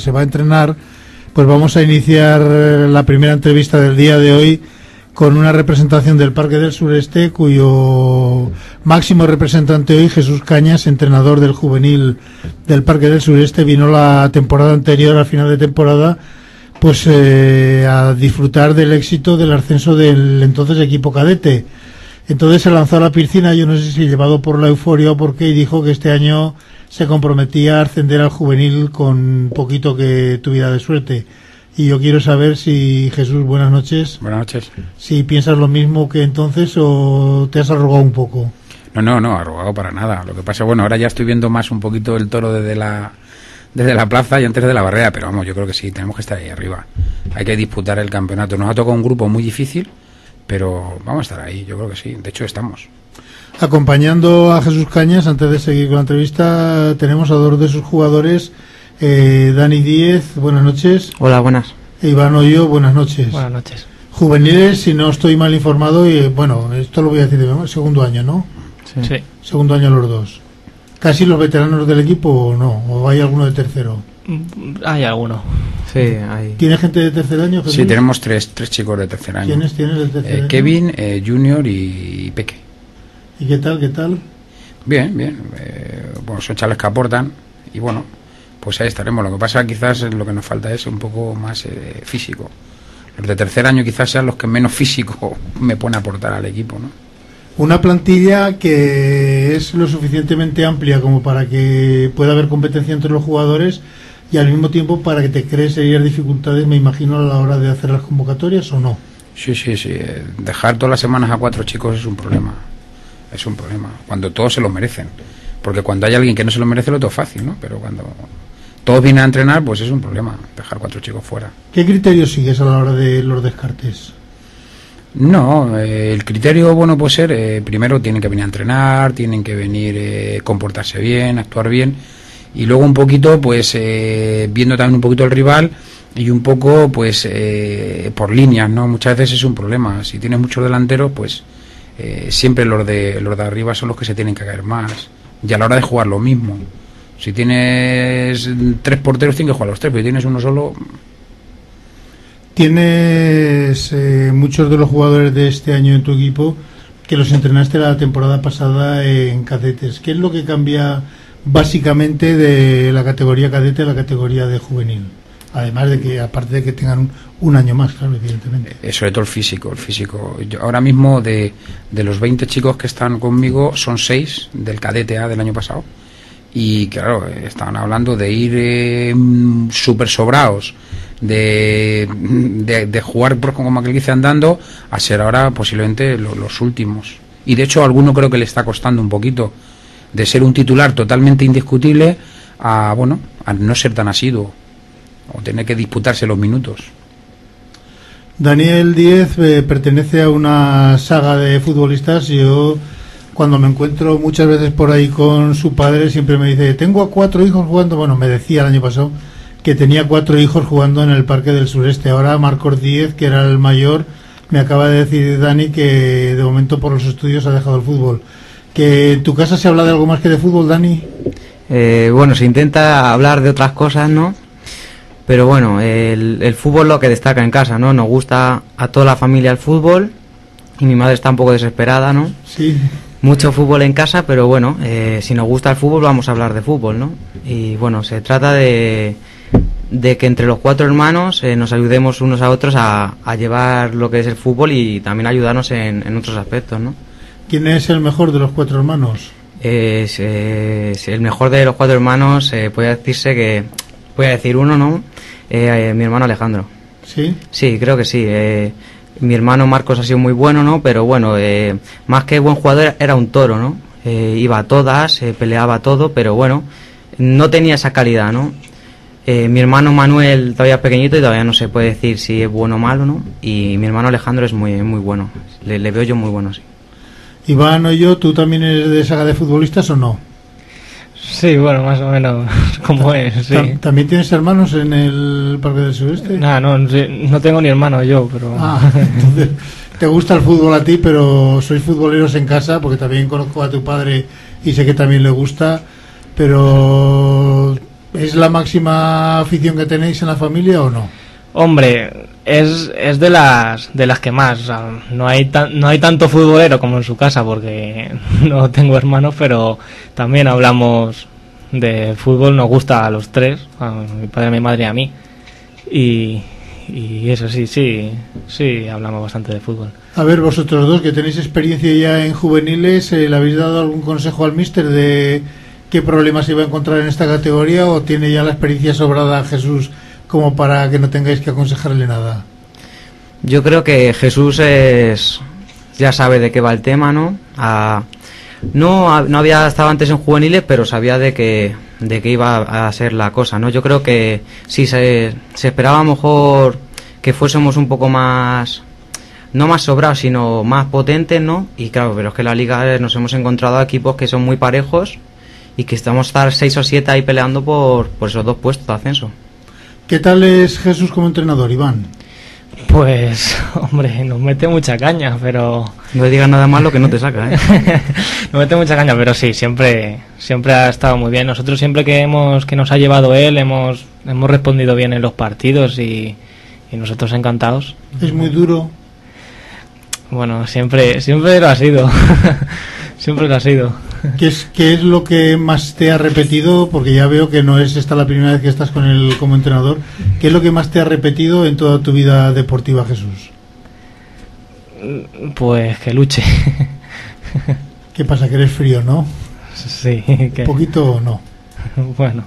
se va a entrenar, pues vamos a iniciar la primera entrevista del día de hoy con una representación del Parque del Sureste, cuyo máximo representante hoy, Jesús Cañas, entrenador del juvenil del Parque del Sureste, vino la temporada anterior, al final de temporada, pues eh, a disfrutar del éxito del ascenso del entonces equipo cadete. Entonces se lanzó a la piscina, yo no sé si llevado por la euforia o por qué, y dijo que este año se comprometía a ascender al juvenil con poquito que tuviera de suerte. Y yo quiero saber si, Jesús, buenas noches. Buenas noches. Si piensas lo mismo que entonces o te has arrogado un poco. No, no, no, arrogado para nada. Lo que pasa, bueno, ahora ya estoy viendo más un poquito el toro desde la, desde la plaza y antes de la barrera, pero vamos, yo creo que sí, tenemos que estar ahí arriba. Hay que disputar el campeonato. Nos ha tocado un grupo muy difícil, pero vamos a estar ahí, yo creo que sí. De hecho, estamos. Acompañando a Jesús Cañas, antes de seguir con la entrevista, tenemos a dos de sus jugadores eh, Dani Díez, buenas noches. Hola, buenas. E Iván Hoyo, buenas noches. Buenas noches. Juveniles, si no estoy mal informado, y bueno, esto lo voy a decir de segundo año, ¿no? Sí. Segundo año los dos. ¿Casi los veteranos del equipo o no? ¿O hay alguno de tercero? Hay alguno. Sí, hay. ¿Tiene gente de tercer año? Jesús? Sí, tenemos tres, tres chicos de tercer año. ¿Quiénes tienes de tercer Eh, año? Kevin, eh, Junior y Peque. ¿Y qué tal, qué tal? Bien, bien. eh, bueno, son chavales que aportan y bueno, pues ahí estaremos. Lo que pasa quizás lo que nos falta es un poco más eh, físico. Los de tercer año quizás sean los que menos físico me pueden aportar al equipo, ¿no? Una plantilla que es lo suficientemente amplia como para que pueda haber competencia entre los jugadores y al mismo tiempo para que te crees serias dificultades, me imagino, a la hora de hacer las convocatorias o no. Sí, sí, sí. Dejar todas las semanas a cuatro chicos es un problema. Es un problema. Cuando todos se lo merecen. Porque cuando hay alguien que no se lo merece, lo todo es fácil, ¿no? Pero cuando todos vienen a entrenar, pues es un problema dejar cuatro chicos fuera. ¿Qué criterios sigues a la hora de los descartes? No, eh, el criterio bueno puede ser, eh, primero tienen que venir a entrenar, tienen que venir eh, comportarse bien, actuar bien, y luego un poquito, pues eh, viendo también un poquito el rival y un poco, pues eh, por líneas, ¿no? Muchas veces es un problema. Si tienes muchos delanteros, pues eh, siempre los de los de arriba son los que se tienen que caer más. Y a la hora de jugar lo mismo. Si tienes tres porteros, tienes que jugar los tres, pero si tienes uno solo, Tienes eh, muchos de los jugadores de este año en tu equipo que los entrenaste la temporada pasada en cadetes. ¿Qué es lo que cambia básicamente de la categoría cadete a la categoría de juvenil? Además de que, aparte de que tengan un, un año más, claro, evidentemente. Eh, sobre todo el físico, el físico. Yo ahora mismo de, de los 20 chicos que están conmigo son 6 del cadete A del año pasado. Y claro, estaban hablando de ir eh, súper sobrados, de, de, jugar por como aquel dice andando, a ser ahora posiblemente lo- los últimos. Y de hecho a alguno creo que le está costando un poquito de ser un titular totalmente indiscutible a, bueno, a no ser tan asiduo o tener que disputarse los minutos. Daniel Díez eh, pertenece a una saga de futbolistas. Yo, cuando me encuentro muchas veces por ahí con su padre, siempre me dice: Tengo a cuatro hijos jugando. Bueno, me decía el año pasado que tenía cuatro hijos jugando en el Parque del Sureste. Ahora Marcos Díez, que era el mayor, me acaba de decir Dani que de momento por los estudios ha dejado el fútbol. ¿Que en tu casa se habla de algo más que de fútbol, Dani? Eh, bueno, se intenta hablar de otras cosas, ¿no? Pero bueno, el, el fútbol es lo que destaca en casa, ¿no? Nos gusta a toda la familia el fútbol y mi madre está un poco desesperada, ¿no? Sí. Mucho fútbol en casa, pero bueno, eh, si nos gusta el fútbol vamos a hablar de fútbol, ¿no? Y bueno, se trata de, de que entre los cuatro hermanos eh, nos ayudemos unos a otros a, a llevar lo que es el fútbol y también ayudarnos en, en otros aspectos, ¿no? ¿Quién es el mejor de los cuatro hermanos? Es, es el mejor de los cuatro hermanos, eh, puede decirse que, voy a decir uno, ¿no? Eh, eh, mi hermano Alejandro. ¿Sí? Sí, creo que sí. eh, mi hermano Marcos ha sido muy bueno, ¿no? Pero bueno, eh, más que buen jugador era un toro, ¿no? Iba a todas, peleaba todo, pero bueno, no tenía esa calidad, ¿no? Eh, mi hermano Manuel todavía es pequeñito y todavía no se puede decir si es bueno o malo, ¿no? Y mi hermano Alejandro es muy, muy bueno. Le, le veo yo muy bueno, sí. Iván o yo, ¿tú también eres de saga de futbolistas o no? Sí, bueno, más o menos como es, sí. ¿Tam- ¿También tienes hermanos en el Parque del Sureste? Nada, no, no tengo ni hermano yo, pero... Ah, entonces, te gusta el fútbol a ti, pero sois futboleros en casa, porque también conozco a tu padre y sé que también le gusta, pero ¿Es la máxima afición que tenéis en la familia o no? Hombre, es, es de las de las que más. no hay tan, no hay tanto futbolero como en su casa porque no tengo hermanos, pero también hablamos de fútbol. Nos gusta a los tres, a mi padre, a mi madre y a mí. Y, eso sí, sí, sí, hablamos bastante de fútbol. A ver, vosotros dos que tenéis experiencia ya en juveniles, eh, ¿le habéis dado algún consejo al míster de qué problemas iba a encontrar en esta categoría o tiene ya la experiencia sobrada Jesús como para que no tengáis que aconsejarle nada? Yo creo que Jesús es ya sabe de qué va el tema, ¿no? No, no había estado antes en juveniles, pero sabía de que de qué iba a ser la cosa, ¿no? Yo creo que sí se, se esperaba a lo mejor que fuésemos un poco más no más sobrados, sino más potentes, ¿no? Y claro, pero es que en la liga eh, nos hemos encontrado a equipos que son muy parejos y que estamos a estar seis o siete ahí peleando por, por esos dos puestos de ascenso. ¿Qué tal es Jesús como entrenador, Iván? Pues, hombre, nos mete mucha caña, pero No le digas nada malo que no te saca, ¿eh? nos mete mucha caña, pero sí, siempre, siempre ha estado muy bien. Nosotros siempre que hemos, que nos ha llevado él, hemos, hemos respondido bien en los partidos y, y nosotros encantados. Es muy duro. Bueno, siempre, siempre lo ha sido, siempre lo ha sido. ¿Qué es, ¿Qué es lo que más te ha repetido? Porque ya veo que no es esta la primera vez que estás con él como entrenador. ¿Qué es lo que más te ha repetido en toda tu vida deportiva, Jesús? Pues que luche. ¿Qué pasa? Que eres frío, ¿no? Sí, que, ¿Un poquito o no? bueno,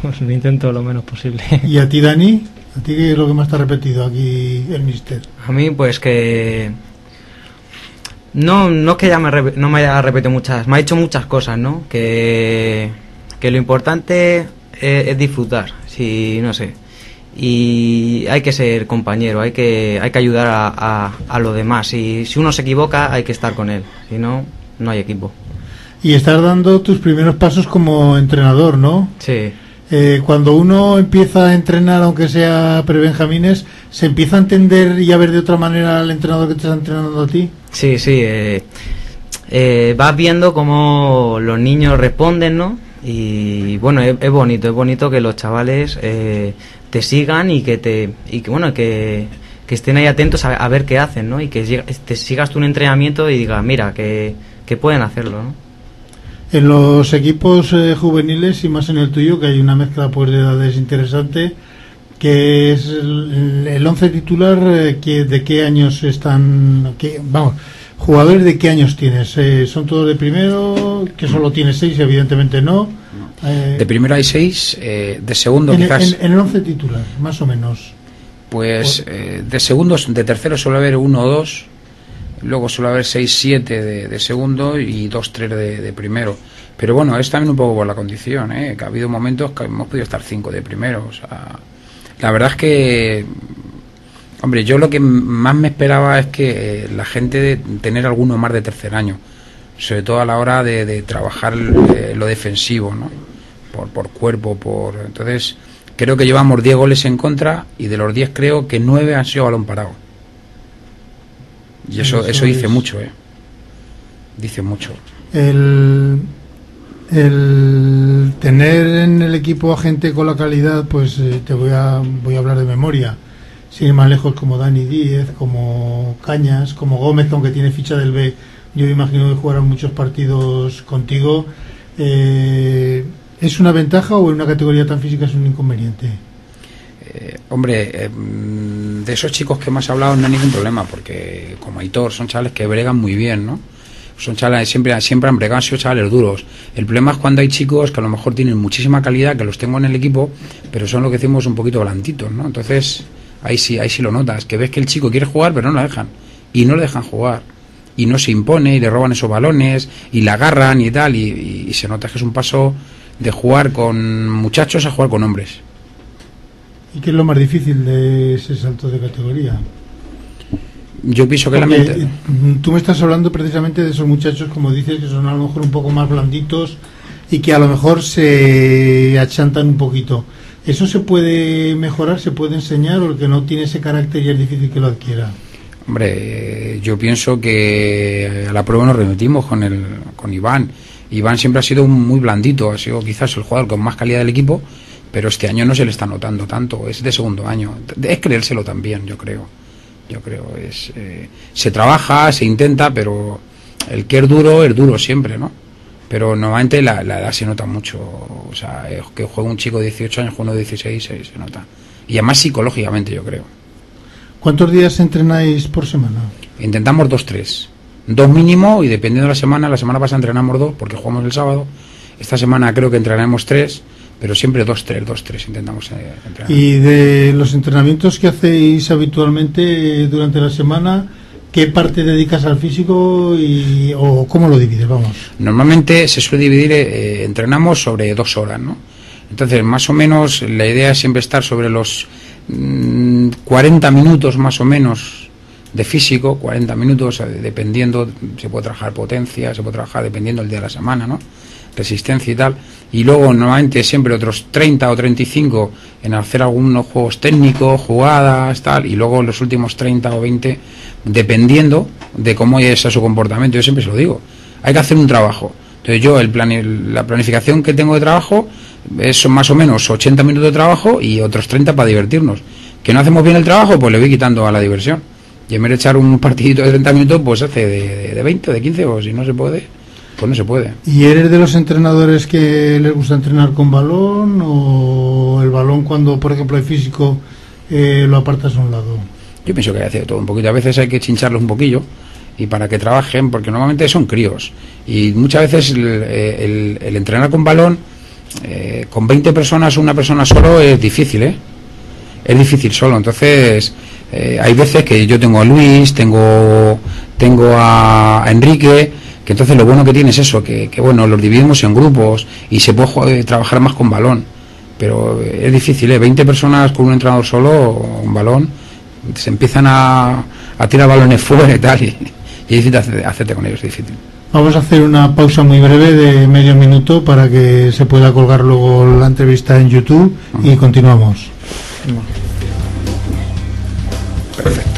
pues lo intento lo menos posible. ¿Y a ti, Dani? ¿A ti qué es lo que más te ha repetido aquí el mister? A mí, pues que. No, no es que ya me, no me haya repetido muchas. Me ha dicho muchas cosas, ¿no? Que, que lo importante es, es disfrutar. Si, no sé. Y hay que ser compañero, hay que, hay que ayudar a, a, a los demás. Y si uno se equivoca, hay que estar con él. Si no, no hay equipo. Y estás dando tus primeros pasos como entrenador, ¿no? Sí. Eh, cuando uno empieza a entrenar, aunque sea prebenjamines, ¿se empieza a entender y a ver de otra manera al entrenador que te está entrenando a ti? Sí, sí. eh, eh, vas viendo cómo los niños responden, ¿no? Y bueno, es, bonito, es bonito que los chavales eh, te sigan y que te y que bueno que, que estén ahí atentos a, ver qué hacen, ¿no? Y que te sigas tú un entrenamiento y digas, mira, que, que pueden hacerlo, ¿no? En los equipos eh, juveniles y más en el tuyo, que hay una mezcla pues, de edades interesante, que es el, el once titular, eh, que, ¿de qué años están? qué- vamos, jugadores de qué años tienes? Eh, ¿Son todos de primero? Que solo tienes seis, evidentemente no. Eh, De primero hay seis, eh, de segundo en, quizás, en- en el once titular, más o menos. pues eh, de segundos, de tercero suele haber uno o dos, luego suele haber seis, siete de, de segundo y dos, tres de, de primero. Pero bueno, es también un poco por la condición, ¿eh? que ha habido momentos que hemos podido estar cinco de primero. O sea, la verdad es que, hombre, yo lo que más me esperaba es que eh, la gente de tener alguno más de tercer año, sobre todo a la hora de, de trabajar eh, lo defensivo, ¿no? Por, por cuerpo, por... Entonces, creo que llevamos 10 goles en contra y de los 10 creo que 9 han sido balón parado. Y eso, Eso eso dice es- mucho, ¿eh? Dice mucho. el, el tener en el equipo a gente con la calidad, pues eh, te voy a, voy a hablar de memoria. Sin ir más lejos, como Dani Díez, como Cañas, como Gómez, que aunque tiene ficha del B, yo imagino que jugarán muchos partidos contigo. Eh, ¿Es una ventaja o en una categoría tan física es un inconveniente? Eh, hombre, mm, de esos chicos que más he hablado no hay ningún problema, porque como Aitor son chavales que bregan muy bien, ¿no? Son chavales, siempre, siempre han bregado, han sido chavales duros. El problema es cuando hay chicos que a lo mejor tienen muchísima calidad, que los tengo en el equipo, pero son lo que decimos un poquito blanditos, ¿no? Entonces, ahí sí, ahí sí lo notas, que ves que el chico quiere jugar, pero no lo dejan. Y no le dejan jugar. Y no se impone, y le roban esos balones, y la agarran y tal, y- y se nota que es un paso de jugar con muchachos a jugar con hombres. ¿Y qué es lo más difícil de ese salto de categoría? Yo pienso que la mente... mm, tú me estás hablando precisamente de esos muchachos, como dices, que son a lo mejor un poco más blanditos y que a lo mejor se achantan un poquito. ¿Eso se puede mejorar, se puede enseñar o el que no tiene ese carácter y es difícil que lo adquiera? Hombre, eh, yo pienso que a la prueba nos remitimos con el con Iván. Iván siempre ha sido un muy blandito, ha sido quizás el jugador con más calidad del equipo, pero este año no se le está notando tanto, es de segundo año. Es creérselo también, yo creo. Yo creo, es eh, se trabaja, se intenta, pero el que es duro es duro siempre, ¿no? Pero normalmente la, edad se nota mucho, o sea, que juega un chico de 18 años, uno de 16, se, se nota. Y además psicológicamente, yo creo. ¿Cuántos días entrenáis por semana? Intentamos dos, tres. Dos mínimo y dependiendo de la semana, la semana pasada entrenamos dos porque jugamos el sábado. Esta semana creo que entrenaremos tres, pero siempre dos, tres, dos, tres intentamos eh, entrenar. ¿Y de los entrenamientos que hacéis habitualmente durante la semana, qué parte dedicas al físico y, o cómo lo divides? Vamos. Normalmente se suele dividir, eh, entrenamos sobre dos horas, ¿no? Entonces, más o menos, la idea es siempre estar sobre los 40 mm, minutos más o menos de físico, 40 minutos, eh, dependiendo, se puede trabajar potencia, se puede trabajar dependiendo el día de la semana, ¿no? Resistencia y tal. Y luego, normalmente, siempre otros 30 o 35 en hacer algunos juegos técnicos, jugadas, tal. Y luego los últimos 30 o 20, dependiendo de cómo es su comportamiento. Yo siempre se lo digo. Hay que hacer un trabajo. Entonces, yo, el plan, la planificación que tengo de trabajo es más o menos 80 minutos de trabajo y otros 30 para divertirnos. Que no hacemos bien el trabajo, pues le voy quitando a la diversión. Y en vez de echar un partidito de 30 minutos, pues hace de, de, 20 o de 15, o si no se puede, pues no se puede. ¿Y eres de los entrenadores que les gusta entrenar con balón o el balón cuando, por ejemplo, hay físico, eh, lo apartas a un lado? Yo pienso que hay que hacer todo un poquito. A veces hay que chincharlos un poquillo y para que trabajen, porque normalmente son críos. Y muchas veces el, el entrenar con balón eh, con 20 personas, una persona solo es difícil, ¿eh? Es difícil solo. Entonces, eh, hay veces que yo tengo a Luis, tengo, tengo a, Enrique, que entonces lo bueno que tiene es eso, que, bueno, los dividimos en grupos y se puede trabajar más con balón. Pero es difícil, ¿eh? 20 personas con un entrenador solo, un balón, se empiezan a, a tirar balones fuera y tal, y, y es difícil hacerte con ellos, es difícil. Vamos a hacer una pausa muy breve de medio minuto para que se pueda colgar luego la entrevista en YouTube y continuamos. Perfecto.